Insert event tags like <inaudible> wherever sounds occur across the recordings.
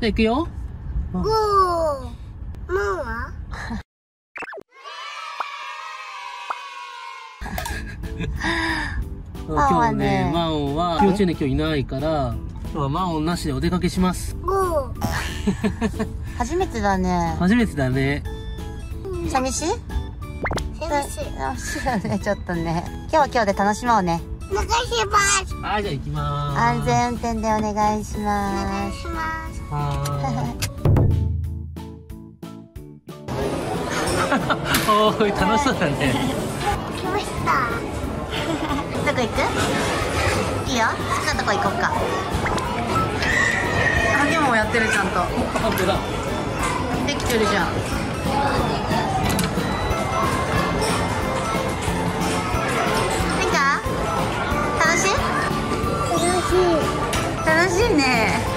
じゃあ行くよ。ゴ <laughs> ーマンは？今日はね。ね、マンは幼稚園で今日いないから、今日はマンなしでお出かけします。ゴー <laughs> 初めてだね。初めてだね。寂しい？寂しい。<laughs> 寂しいよねちょっとね。今日は今日で楽しもうね。お願いしますはい、じゃあ行きまーす。安全運転でお願いしおま願いしますはーい。<laughs> おーい、楽しそうだね。来ました。す <laughs> どこ行く？いいよ。好きなとこ行こうか。あでもやってるちゃんと。本当だ。できてるじゃん。なんか？楽しい？楽しい。楽しいね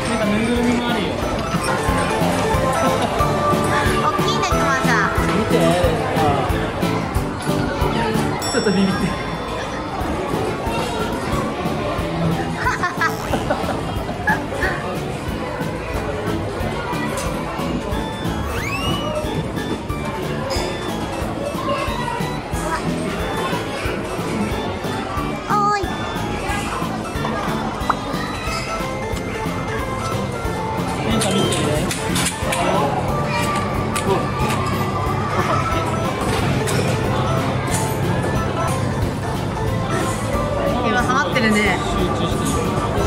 るね。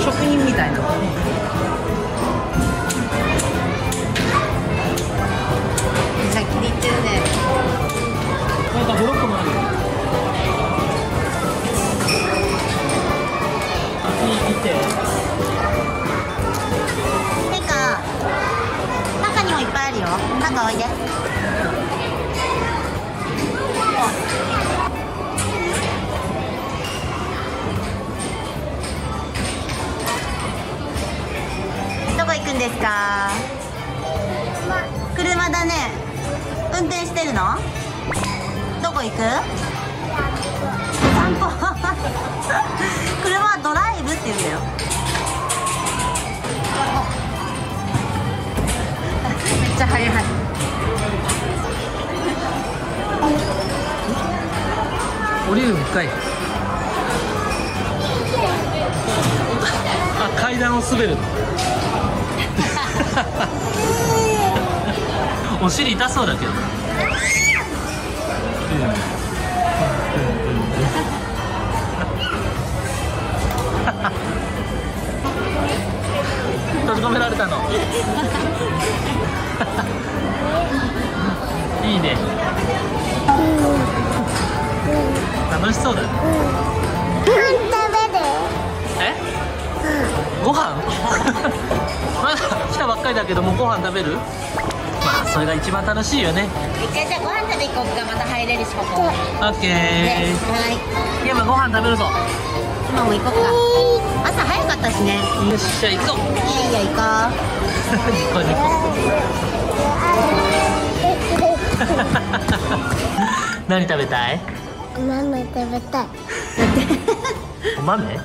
職人みたいな。じゃあ気に入ってるね。なんかブロックもある。か中にもいっぱいあるよ。中おいでくんですか？車だね。運転してるの？どこ行く？散歩。<laughs> 車はドライブって言うんだよ。<laughs> めっちゃ速い。降りるのかい。<laughs> あ、階段を滑るの。お尻痛そうだけど。閉じ込められたの。いいね。楽しそうだえ？ご飯？<laughs> まだ来たばっかりだけどもうご飯食べる？まあそれが一番楽しいよね。一回じゃあご飯食べ行こうかまた入れるしここオッケねー。はい今ご飯食べるぞ。今も行こうか朝早かったしねよっしゃ行くぞ。いやいや行こニコニコ。何食べたい？ママ食べたいお豆？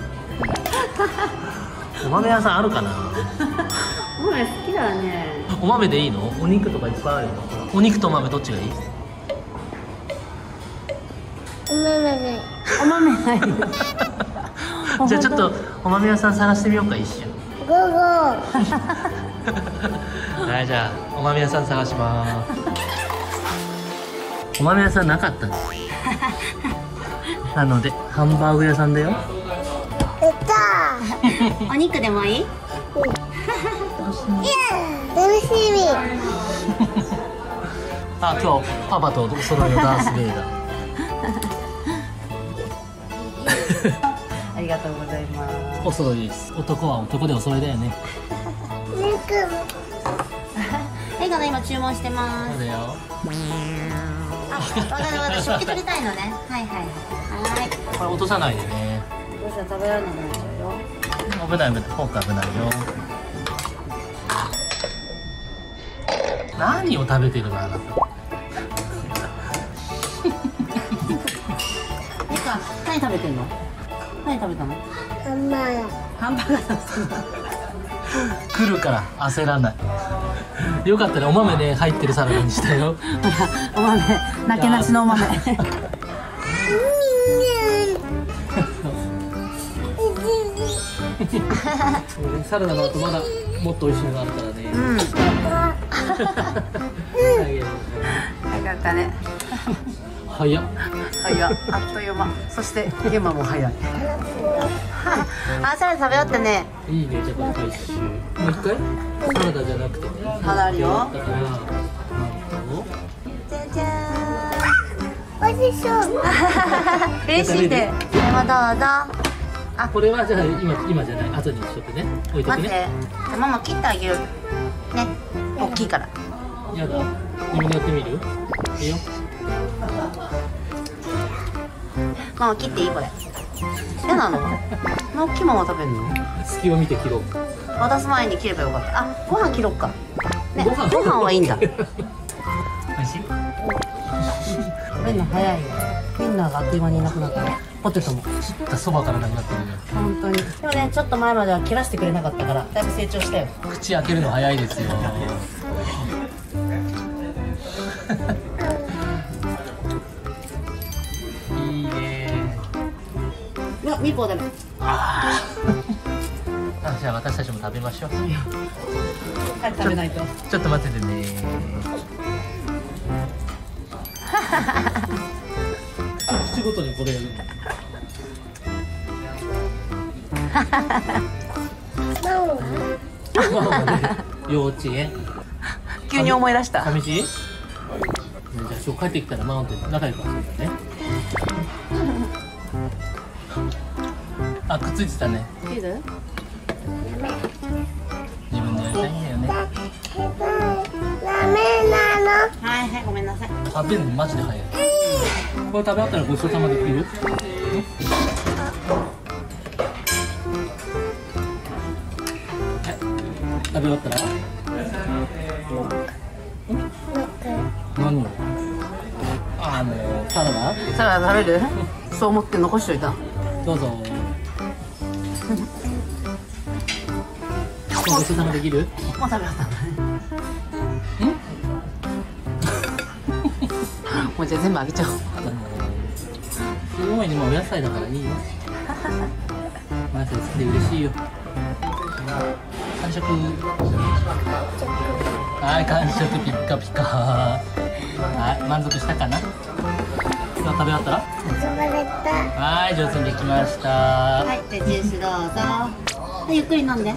お豆屋さんあるかな？うお前好きだねお豆でいいの？お肉とかいっぱいあるよ。お肉とお豆どっちがいい？ママないお豆ない <laughs> じゃあちょっとお豆屋さん探してみようか一瞬。ゴーゴー <laughs> はいじゃあお豆屋さん探します。お豆屋さんなかったの？<laughs> なのでハンバーグ屋さんだよ。やったお肉でもいい？ーイエー楽しみ <laughs> あ今日パパとお揃いのダースベイダー。<laughs> ありがとうございますお揃いです。男は男でお揃いだよね。肉映画の今注文してますそうだよ。あ、わかるわかる食器取りたいのねはいはいはいこれ落とさないでね。どうしたら食べられなくなっちゃうよ危ない危ない。フォーク危ないよ。何を食べてるのあな？た。ミカ何食べてんの？何食べたの？ハンバーガー。ハンバーガー。食べてんの来るから焦らない。よかったねお豆ね入ってるサラダにしたよ。お豆なけなしのお豆。<laughs> サラダの後まだもっと美味しいのがあるからね、うんよはいかったね。早っ。早っ。あっという間。そしてユマも早い。あサラダ食べようってね。いいねじゃあこれ回収。もう一回？サラダじゃなくて。ねまだあるよ。じゃじゃ美味しそうーん嬉しいでこれもどうぞ。あ。これはじゃあ今今じゃない？後にしとくね。置いとく待って。ママ切ってあげる。ね大きいから。やだ。自分でやってみる？いいよ。ママ切っていいこれ。嫌なの？ママ大きいまま食べるの？隙を見て切ろう。渡す前に切ればよかった。あご飯切ろっか。ねご飯？はいいんだ。美 <laughs> 味？しい食べるの早いよ。ウインナーがあっという間にいなくなった。ねポテトも切ったそばから何なってるね本当に。でもねちょっと前までは切らしてくれなかったからだいぶ成長したよ。口開けるの早いですよ。いいね。うわミポだね。あじゃあ私たちも食べましょう。早く食べないと。ちょっと待っててね口ごとにこれやるママはね幼稚園急に思い出した。寂しい？じゃあ今日帰ってきたらマウンテン仲良く遊んだね。あくっついてたね。いいぜ自分でやりたいんだよね。ダメなの。はいはいごめんなさい。食べるのマジで早いこれ食べ終わったらごちそうさまできる？はい食べ終わったら？何を？あのサラダ？サラダ食べる？そう思って残しといた。どうぞ。ごちそうさまできる？もう食べ終わった。<laughs> もうじゃあ全部あげちゃおうすごいねもうお野菜だからいいよ。お野菜好きで嬉しいよ。完食。はい完食。ピッカピカ。はい満足したかな？今食べ終わったら？はい上手にできました。はいじゃあジュースどうぞ。はいゆっくり飲んで。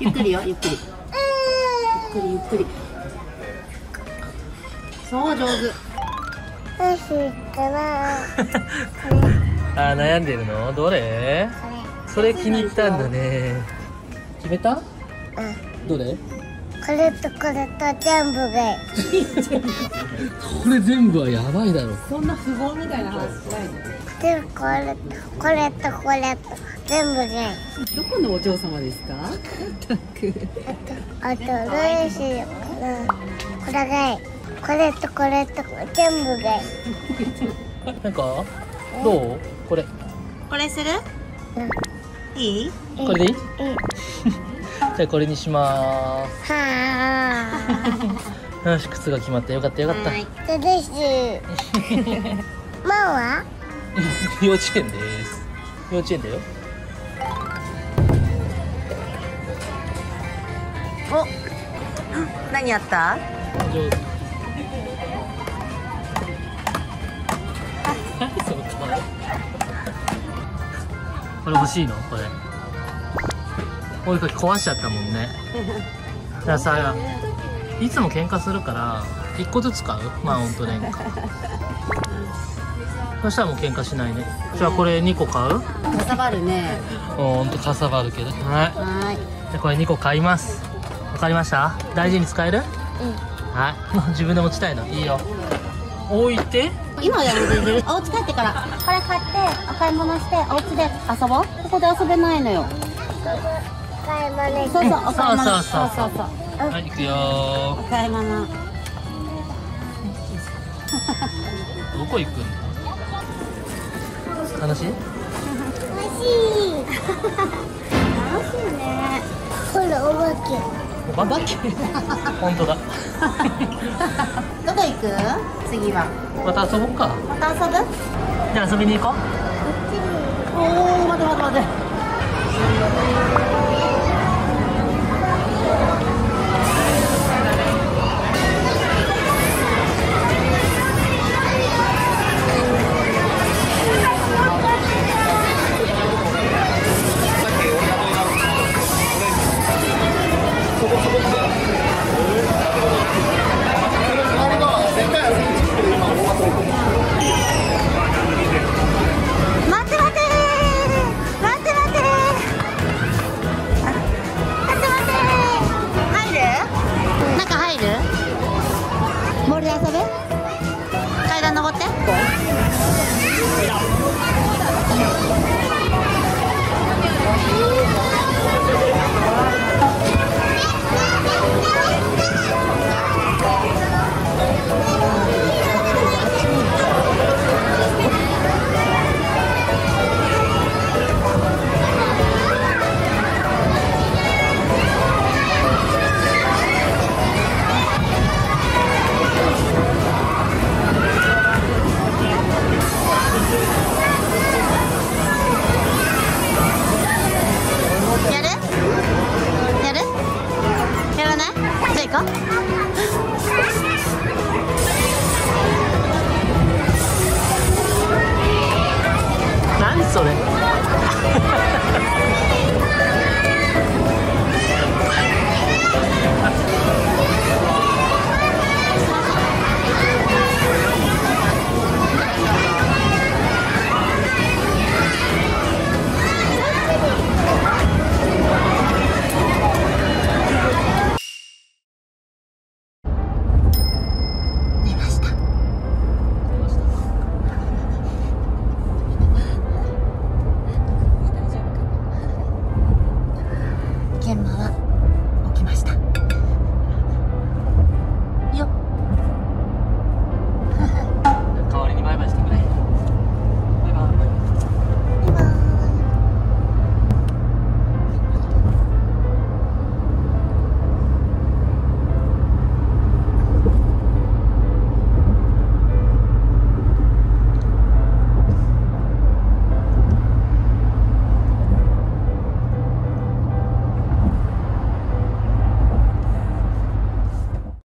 ゆっくりよ <laughs> ゆっくり。ゆっくりゆっくり。そう上手どうしようかな。<laughs> あー悩んでるの？どれ？こそれ気に入ったんだね。決めた？れどれ？うんこれとこれと全部がいいこれ全部はやばいだろ。そんな富豪みたいな話しないで。これとこれとこれと全部がいいどこのお嬢様ですか？ったくあとどうしようかな。これがいいこれとこれと全部がいいなんかどう？これ。これする？うん。いい？これでいい？うん。<laughs> じゃあこれにしまはあ。よし靴が決まった。よかったよかった。はい。でです。<laughs> ママは？幼稚園です。幼稚園だよ。お。<gasps> 何やった？上手これ欲しいの？これ。お絵かき壊しちゃったもんね。だからさいつも喧嘩するから1個ずつ買う？マウントレンカそしたらもう喧嘩しないね。じゃあこれ2個買う？かさばるね。ほんとかさばるけど。はい。はい。じゃあこれ2個買います。わかりました？大事に使える？はい。も <laughs> う自分で持ちたいの。いいよ。置いて今やるでお家帰ってから。これ買ってお買い物してお家で遊ぼう。ここで遊べないのよ。買い物。にそうそうお買い物。そうそうそう。そうはい行くよ。お買い物。どこ行くの？楽しい。欲しい楽しいね。ほらお化けお化け本当だ。どこ行く？次は。また遊ぼうか。また遊ぶ？じゃあ遊びに行こう。おお待て待て待て待って待て